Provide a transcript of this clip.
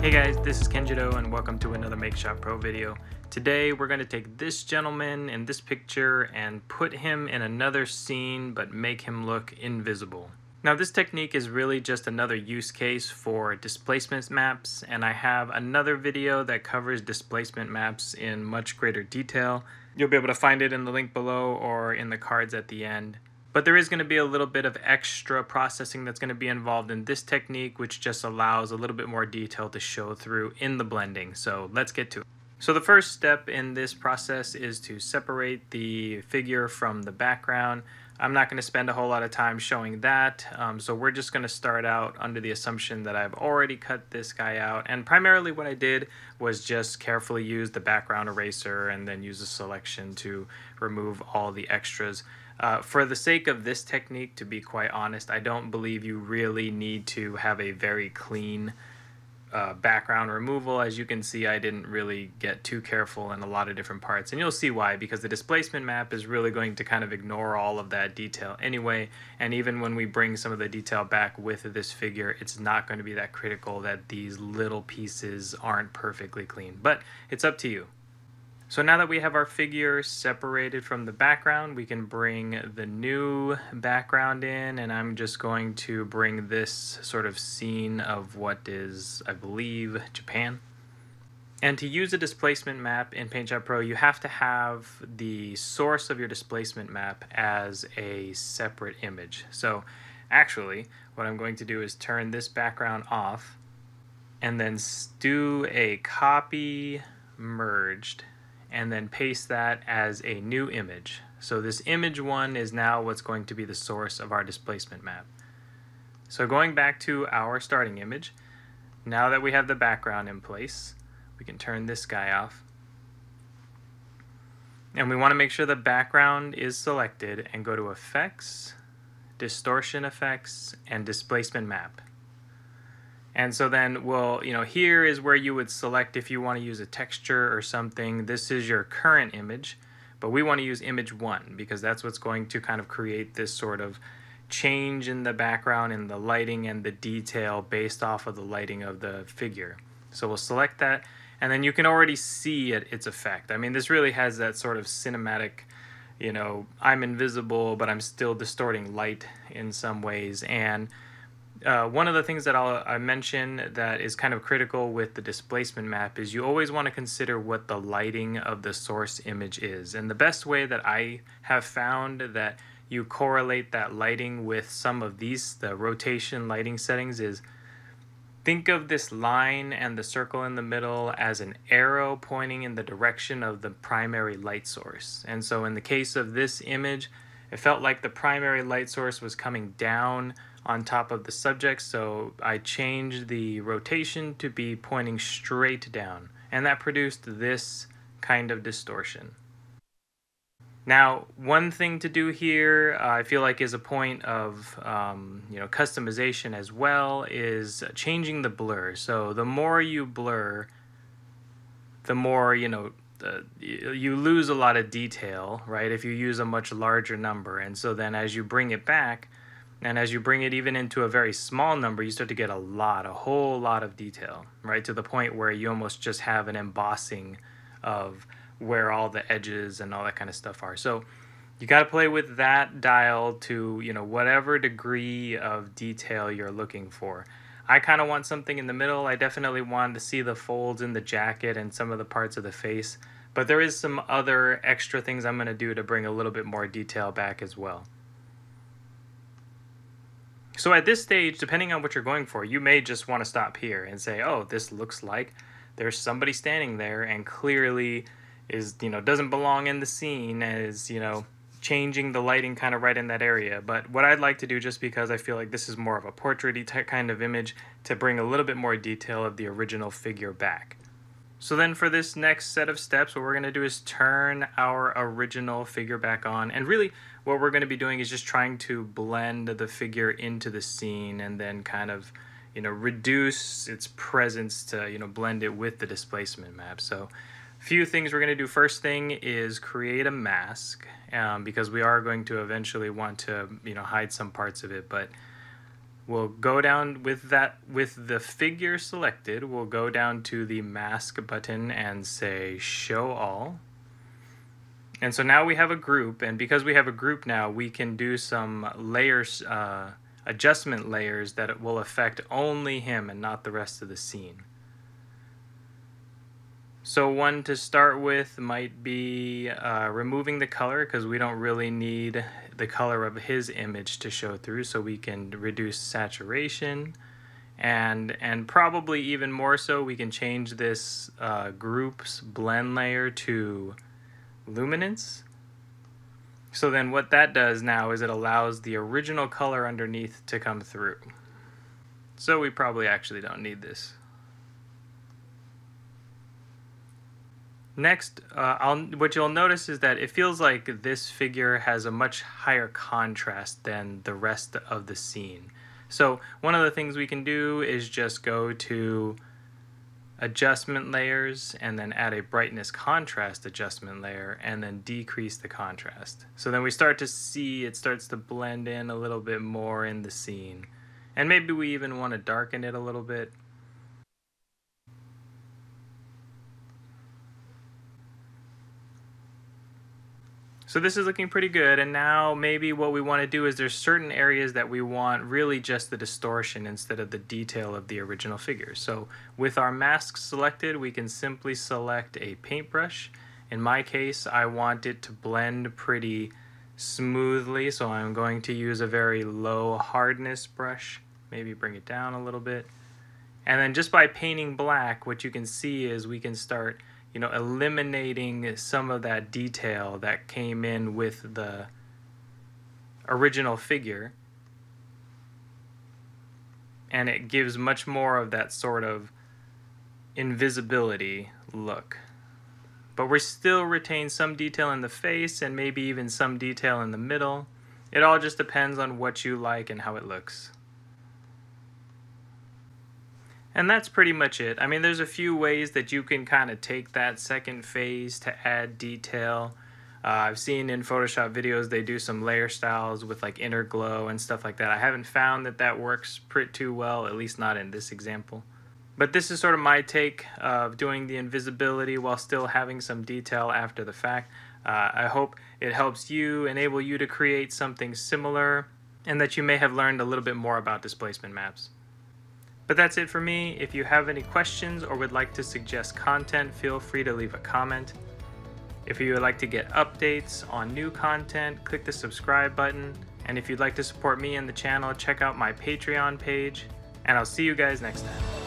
Hey guys, this is Kenjiro and welcome to another Make Shop Pro video. Today we're going to take this gentleman in this picture and put him in another scene but make him look invisible. Now this technique is really just another use case for displacement maps and I have another video that covers displacement maps in much greater detail. You'll be able to find it in the link below or in the cards at the end. But there is going to be a little bit of extra processing that's going to be involved in this technique, which just allows a little bit more detail to show through in the blending. So let's get to it. So the first step in this process is to separate the figure from the background. I'm not going to spend a whole lot of time showing that, um, so we're just going to start out under the assumption that I've already cut this guy out, and primarily what I did was just carefully use the background eraser and then use a selection to remove all the extras. Uh, for the sake of this technique, to be quite honest, I don't believe you really need to have a very clean uh, background removal. As you can see, I didn't really get too careful in a lot of different parts. And you'll see why, because the displacement map is really going to kind of ignore all of that detail anyway. And even when we bring some of the detail back with this figure, it's not going to be that critical that these little pieces aren't perfectly clean. But it's up to you. So now that we have our figure separated from the background, we can bring the new background in and I'm just going to bring this sort of scene of what is, I believe, Japan. And to use a displacement map in PaintShop Pro, you have to have the source of your displacement map as a separate image. So actually, what I'm going to do is turn this background off and then do a copy merged and then paste that as a new image. So this image one is now what's going to be the source of our displacement map. So going back to our starting image, now that we have the background in place, we can turn this guy off. And we want to make sure the background is selected and go to Effects, Distortion Effects, and Displacement Map. And so then we'll, you know, here is where you would select if you want to use a texture or something. This is your current image, but we want to use image one because that's what's going to kind of create this sort of change in the background and the lighting and the detail based off of the lighting of the figure. So we'll select that and then you can already see it, its effect. I mean, this really has that sort of cinematic, you know, I'm invisible, but I'm still distorting light in some ways. And uh, one of the things that I'll I mention that is kind of critical with the displacement map is you always want to consider what the lighting of the source image is. And the best way that I have found that you correlate that lighting with some of these, the rotation lighting settings is think of this line and the circle in the middle as an arrow pointing in the direction of the primary light source. And so in the case of this image, it felt like the primary light source was coming down on top of the subject, so I changed the rotation to be pointing straight down, and that produced this kind of distortion. Now, one thing to do here, uh, I feel like is a point of um, you know customization as well, is changing the blur. So the more you blur, the more you know you lose a lot of detail, right? If you use a much larger number, and so then as you bring it back, and as you bring it even into a very small number, you start to get a lot, a whole lot of detail, right? To the point where you almost just have an embossing of where all the edges and all that kind of stuff are. So you got to play with that dial to, you know, whatever degree of detail you're looking for. I kind of want something in the middle. I definitely want to see the folds in the jacket and some of the parts of the face. But there is some other extra things I'm going to do to bring a little bit more detail back as well. So at this stage, depending on what you're going for, you may just want to stop here and say, oh, this looks like there's somebody standing there and clearly is, you know, doesn't belong in the scene as, you know, changing the lighting kind of right in that area. But what I'd like to do, just because I feel like this is more of a portraity kind of image, to bring a little bit more detail of the original figure back. So then for this next set of steps, what we're going to do is turn our original figure back on. And really what we're going to be doing is just trying to blend the figure into the scene and then kind of, you know, reduce its presence to, you know, blend it with the displacement map. So a few things we're going to do. First thing is create a mask um, because we are going to eventually want to, you know, hide some parts of it. But we'll go down with that with the figure selected we'll go down to the mask button and say show all. And so now we have a group and because we have a group now we can do some layers uh, adjustment layers that will affect only him and not the rest of the scene. So one to start with might be uh, removing the color because we don't really need the color of his image to show through so we can reduce saturation. And and probably even more so we can change this uh, group's blend layer to luminance. So then what that does now is it allows the original color underneath to come through. So we probably actually don't need this Next, uh, what you'll notice is that it feels like this figure has a much higher contrast than the rest of the scene. So one of the things we can do is just go to adjustment layers and then add a brightness contrast adjustment layer and then decrease the contrast. So then we start to see it starts to blend in a little bit more in the scene. And maybe we even want to darken it a little bit. So this is looking pretty good. And now maybe what we want to do is there's certain areas that we want really just the distortion instead of the detail of the original figure. So with our mask selected, we can simply select a paintbrush. In my case, I want it to blend pretty smoothly. So I'm going to use a very low hardness brush, maybe bring it down a little bit. And then just by painting black, what you can see is we can start you know, eliminating some of that detail that came in with the original figure. And it gives much more of that sort of invisibility look. But we still retain some detail in the face and maybe even some detail in the middle. It all just depends on what you like and how it looks. And that's pretty much it. I mean, there's a few ways that you can kind of take that second phase to add detail. Uh, I've seen in Photoshop videos they do some layer styles with like inner glow and stuff like that. I haven't found that that works pretty too well, at least not in this example. But this is sort of my take of doing the invisibility while still having some detail after the fact. Uh, I hope it helps you, enable you to create something similar, and that you may have learned a little bit more about displacement maps. But that's it for me. If you have any questions or would like to suggest content, feel free to leave a comment. If you would like to get updates on new content, click the subscribe button. And if you'd like to support me and the channel, check out my Patreon page. And I'll see you guys next time.